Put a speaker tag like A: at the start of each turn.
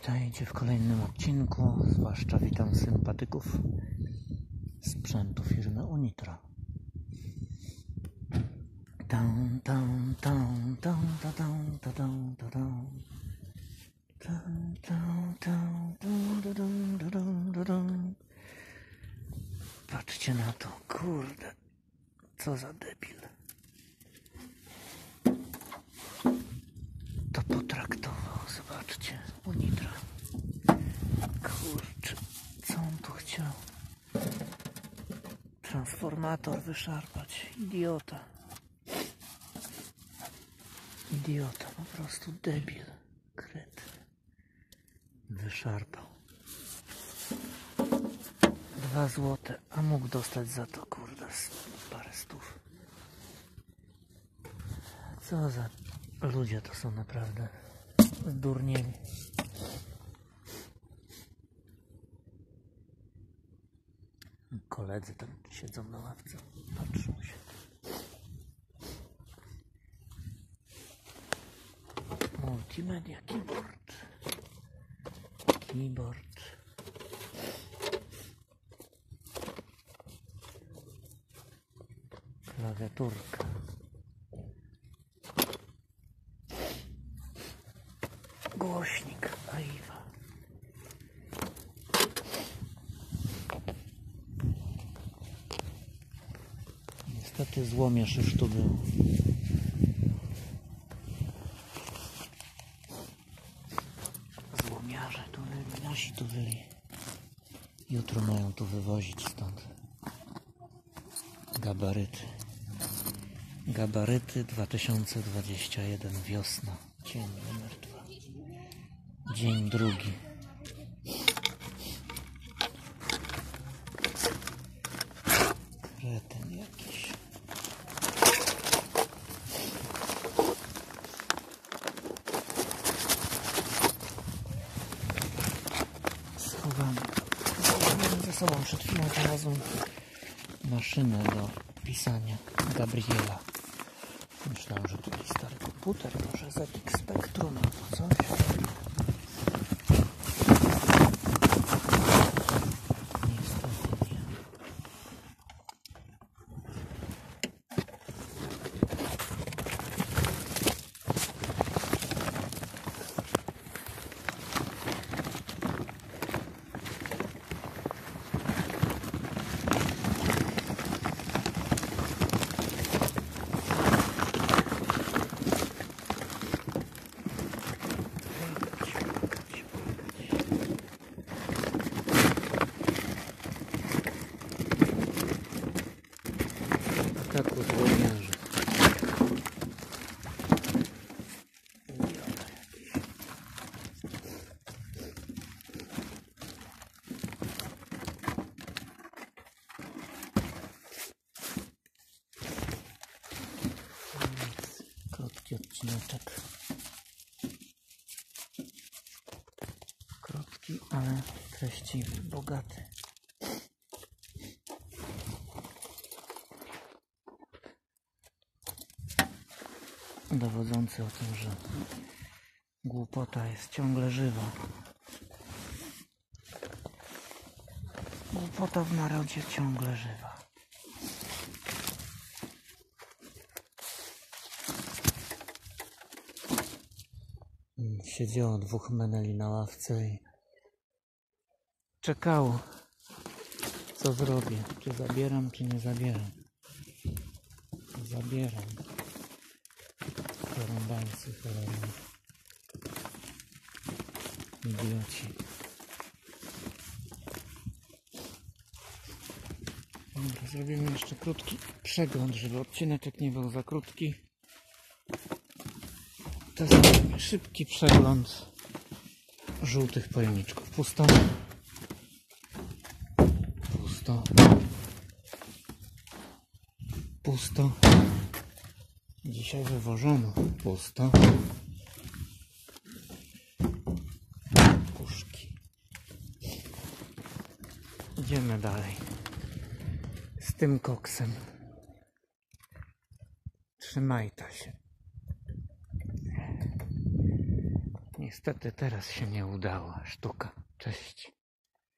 A: Witajcie w kolejnym odcinku. Zwłaszcza witam sympatyków sprzętu firmy Unitra. Patrzcie na to, kurde, co za debil. To potraktował, zobaczcie, Unitra. Kurczę, co on tu chciał? Transformator wyszarpać, idiota. Idiota, po prostu debil, kret. Wyszarpał. Dwa złote, a mógł dostać za to, kurde, parę stów. Co za ludzie to są naprawdę zdurnieni. Koledzy tam siedzą na ławce, patrzą się. Multimedia keyboard. Keyboard. Klawiaturka. Głośnik Aiwa. Niestety złomierz już tu był. Złomiarze tu byli, nasi tu byli. Jutro mają tu wywozić stąd. Gabaryty. Gabaryty 2021 wiosna. Dzień numer dwa. Dzień drugi. Sobą przed chwilą znalazłem maszynę do pisania Gabriela. Myślałem, że to stary komputer, może ZX Spectrum albo coś. Niestety nie. Tak uzłoniarzy. Odcineczek. Krótki, ale treściwy, bogaty. dowodzący o tym, że głupota jest ciągle żywa. Głupota w narodzie ciągle żywa. Siedziało dwóch meneli na ławce i czekało, co zrobię. Czy zabieram, czy nie zabieram. Zabieram. Porąbańcy cholerni. Idioci. Dobra, zrobimy jeszcze krótki przegląd, żeby odcineczek nie był za krótki. To zrobimy szybki przegląd żółtych pojemniczków. Pusto. Pusto. Pusto. Dzisiaj wywożono pusto. Puszki. Idziemy dalej. Z tym koksem. Trzymaj ta się. Niestety teraz się nie udało. Sztuka. Cześć.